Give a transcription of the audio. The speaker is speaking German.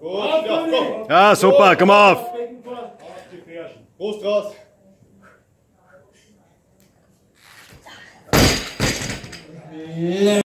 Gut, ja. Ja, super, komm auf. Prost raus. Yeah.